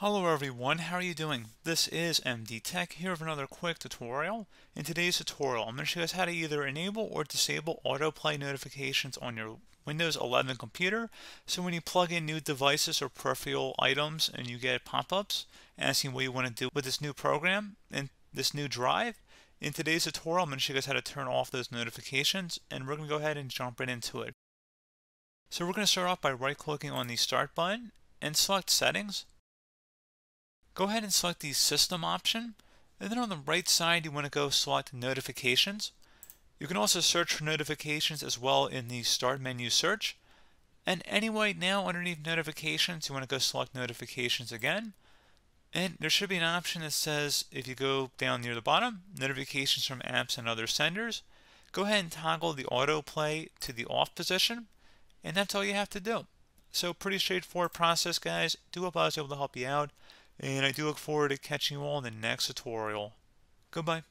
Hello everyone, how are you doing? This is MD Tech here with another quick tutorial. In today's tutorial, I'm going to show you guys how to either enable or disable autoplay notifications on your Windows 11 computer. So when you plug in new devices or peripheral items and you get pop-ups asking what you want to do with this new program and this new drive, in today's tutorial, I'm going to show you guys how to turn off those notifications and we're going to go ahead and jump right into it. So we're going to start off by right-clicking on the Start button and select Settings go ahead and select the system option and then on the right side you want to go select notifications. You can also search for notifications as well in the start menu search and anyway now underneath notifications you want to go select notifications again and there should be an option that says if you go down near the bottom notifications from apps and other senders go ahead and toggle the autoplay to the off position and that's all you have to do. So pretty straightforward process guys. Do hope I was able to help you out and I do look forward to catching you all in the next tutorial. Goodbye.